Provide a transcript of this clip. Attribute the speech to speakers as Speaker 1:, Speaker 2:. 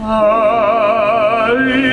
Speaker 1: Ai